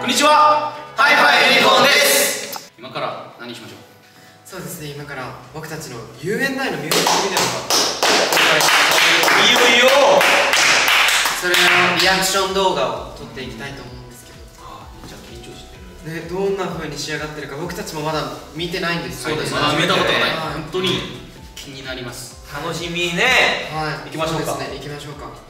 こんにちは。ハイファイユニコーンです。今から何しましょう？そうですね今から僕たちの遊園内のミュージックビデオがいよい。よそれのリアクション動画を撮っていきたいと思うんですけど。あじゃあ緊張してる。ね、どんな風に仕上がってるか僕たちもまだ見てないんです。そうですね。まだ見たことがない。はい。本当に気になります。楽しみね。はい。行きましょうか。そうですね。行きましょうか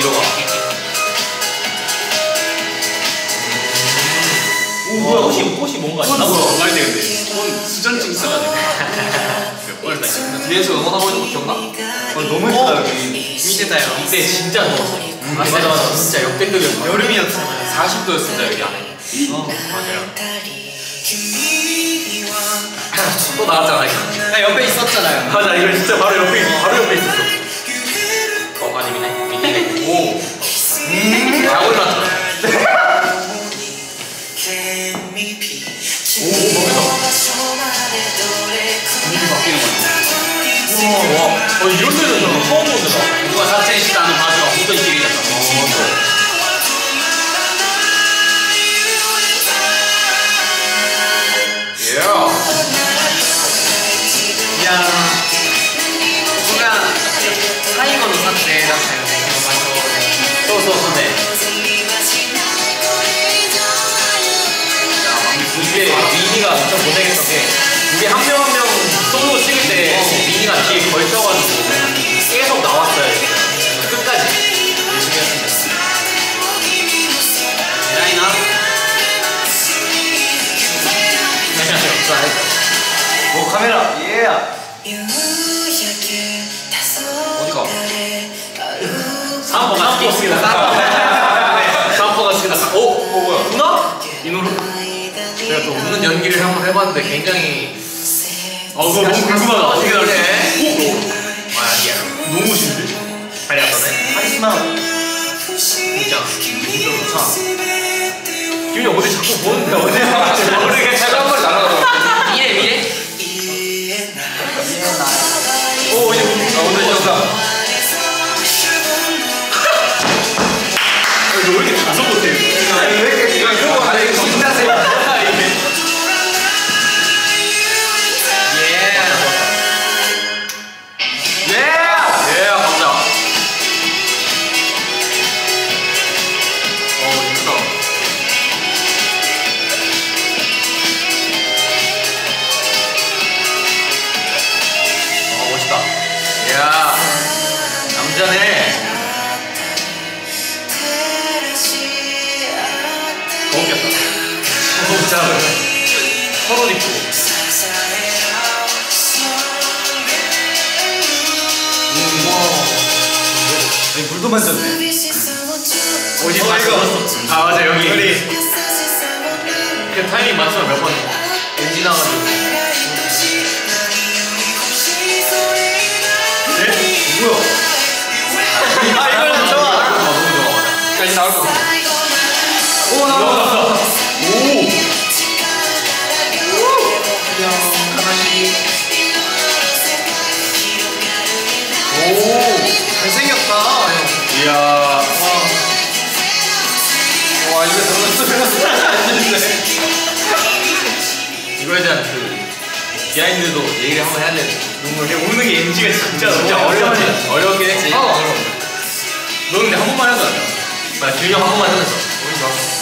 色が오 뭐야 꽃이 꽃이 뭔가 있나? 말때 근데. 손 수전증 있어가지고. 있어 뒤에서 응원하고 있는 거 기억나? 어, 너무 예쁘다 여기. 밑에다요. 이때 진짜 더웠어 맞아 맞아 맞아. 진짜 역대급이었어. 여름이었잖아요 40도였습니다 여기 안에 어 맞아요. 또 나왔잖아 이거. 나 옆에 있었잖아요. 맞아 이거 진짜 바로 옆에 바로 옆에 있었어 어 미니 삼포가 삼포가 삼포가 지금 오? 어? 뭐야? 누나? 이노루 제가 또 웃는 연기를 한번 해봤는데 굉장히 아 그거 너무 궁금하다. 어떻게 나올지. 아 아니야. 너무 멋있는데? 아니 아까네. 카리스마 진짜 진짜 좋다 김이 어디 자꾸 보는데 어디 모르게 한 마리 아니, 물도 만졌네. 어디 다 죽었어. 아, 맞아, 여기. 그 타이밍 맞춰 몇 번. 엔진 나가지고. 네? 뭐야? 이야. 와. 와, 이거 저는 소리가 안되는데 이거에 대한 그 비하인드도 얘기를 한번 해야 되는데. 너무 이게 오는 게 NG가 진짜 진짜 어려웠지. 어려웠지. 어렵긴 했지. 어려운데 너 근데 한 번만 해도 안 돼. 나 준이 형한 번만 해냈어.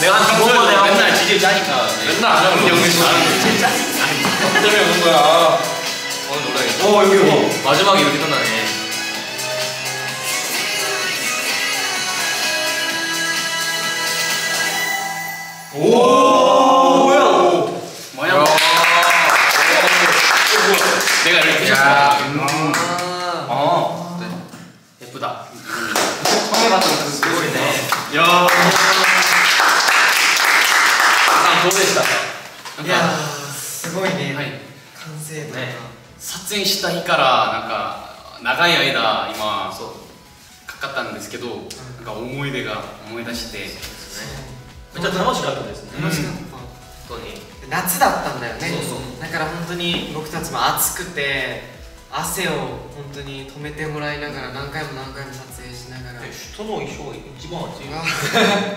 내가 한두 번만에 한 맨날 번. DJ 짜니까 맨날 안 영민 영민 잘하는 거 진짜 때문에 오는 거야. 오늘 놀아야겠다. 오, 여기 뭐. 마지막에 이렇게 끝나네. した?すごいね.撮影した日からなんか長い間今かかったんですけど、なんか思い出が思い出して。めっちゃ楽しかったですね。楽しかった、本当に夏だったんだよね。そうそう。だから本当に僕たちも暑くて汗を本当に止めてもらいながら何回も何回も撮影しながら。人の衣装一番暑いあ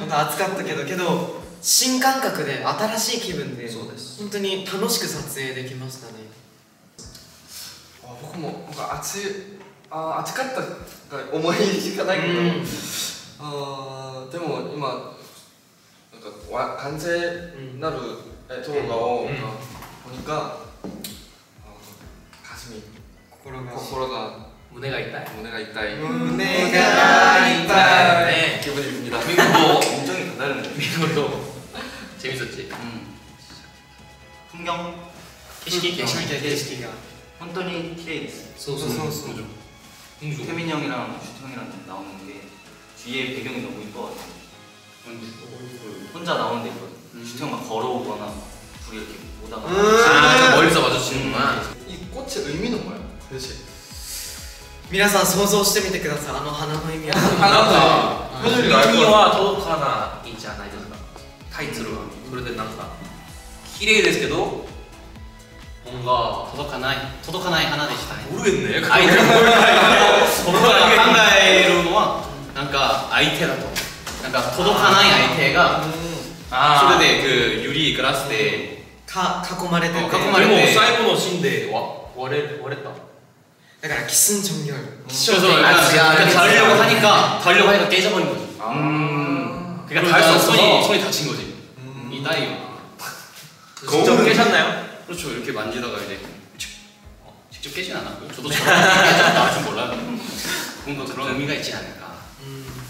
本当暑かったけどけど新感覚で新しい気分でそうです。本当に楽しく撮影できましたね。あ僕もなんか暑いあ暑かったが思いしかないけど、うん。あーでも今 なんかわ完成なるえ動画をうん보니까 아, 가슴이 心が 心が 胸が痛い 胸が痛い 胸が痛い 네 기분이 듭니다. 민구도 굉장히 다른데. 민구도 재밌었지 음. 풍경 景色景色景色が 혼돈이 티레이스. そうそうそうそう 민구 태민 형이랑 슈트 형이랑 나오는 게 뒤에 배경이 너무 이뻐가지고 혼자 나오는 데 있거든. 슈트 형막 걸어오거나 둘이 이렇게 오다가 음. 멀리서 마주치는구나 이 꽃의 의미는 뭐야? 도대체 皆さん想像してみてくださいあの花の意味は 하나가 현율이가 알것 같아. 君は届かないじゃないですかタイトルはそれでなんか綺麗ですけど뭔가 届かない届かない花でしたね 모르겠네 相手が僕が考えるのはなんか相手だと なんか届かない相手がそれで그 유리グラスでか囲まれてて囲まれて 뭐 사이버 너 신데 와割れ割れただからキスンチョンギョル 그래서 약간 약간 자르려고 하니까 자르려고 하니까 깨져버린 거지 음. 그러니까 닿을 수 손이 없어서. 손이 다친 거지 이 따위가 직접 깨셨나요? 그렇죠 이렇게 만지다가 이제 칙- 어, 직접 깨진 않았고요 저도 저렇게 깨졌다 줄 몰라요 뭔가 그런 의미가 있지 않을까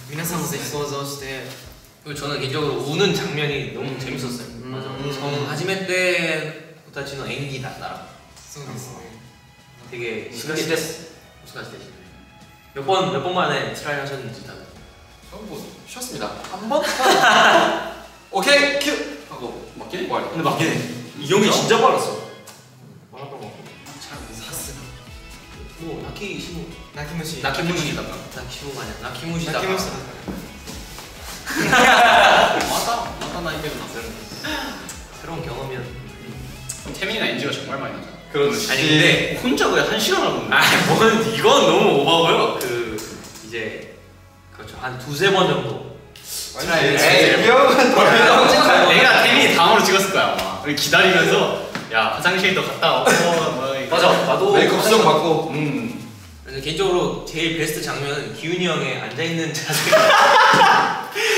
皆さんもぜひ想像して 그리고 저는 개인적으로 우는 장면이 너무 재밌었어요. 음. 맞아. 음. 정 하지메 때 고타치노 엔기 나라 そうですね 되게 스카시 데스. 스카시 데스. 몇번 몇 번 만에 트라이 하셨는지 다들. 저는 뭐 쉬었습니다. 한 번? 오케이 큐 하고 맞게? 뭐 근데 맞긴 해. 이 형이 진짜 빨랐어. 나키시모 나키무시. 나키무시 답가. 나키모 아니야 나키무시 답가. 나키무시 답가. 맞아. 맞아 나 이게 나 새로운 경험이야 태민이나 엔지가 정말 많이 나죠 그렇지. 아니 근데 혼자 그냥 한 시간 하고 아 뭐는 이건 너무 오버고요. 그 이제 그렇죠. 한 두세 번 정도. 아니 대명은 네, 네 내가 태민이 다음으로 찍었을 거야 아마. 기다리면서 야 화장실도 갔다 오고 뭐, 맞아. 나도 네, 메이크업 수정 받고. 음. 개인적으로 제일 베스트 장면은 기훈이 형의 앉아 있는 자세.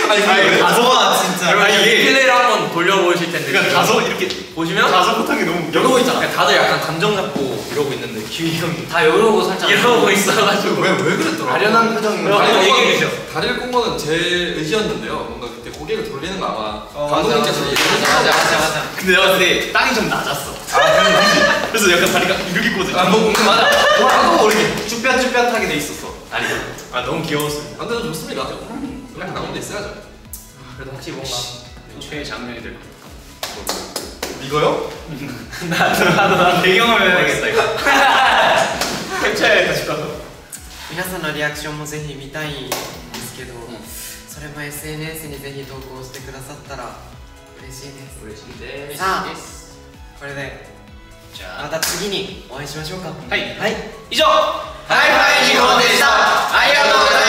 아니 왜와 진짜 여러분 아니, 이 이게- 플레이를 한번 돌려보실 텐데. 그러니까 가서 이렇게 보시면 가서 못한 게 너무 이러고 있잖아 그러니까 다들 약간 감정 잡고 이러고 있는데 기훈이 형이 다 이러고 살짝 이러고 있어가지고. 왜, 왜 그랬더라? 아련한 얘기해 주시죠. 다리를 꼰 거는 제 의지였는데요. 뭔가 고개를 돌리는 거 아마 어, 감독님께서 맞아, 얘기하셨어요. 맞아 맞아 맞아 근데 내가 봤을 때 땅이 좀 낮았어 그래서 약간 다리가 이렇게 꽂아 아, 뭐, 뭔가 맞아. 뭐, 나도 모르게. 쭈뼛쭈뼛하게 돼 있었어. 아니 아 너무 귀여웠어 안 돼도 좋습니다. 이렇게 나오는 데 있어야죠. 그래도 확실히 뭔가 최애 장면이 될 것 이거요? 같아 나도 나도 배경을 해야겠다 이거 캡처해야겠다 싶어서 皆さんのリアクションもぜひ見たいんですけど、 SNS にぜひ投稿してくださったら嬉しいです。嬉しいです。さあこれでじゃあ。また次にお会いしましょうか。はい。はい。以上。ハイファイ日本でした。ありがとうございました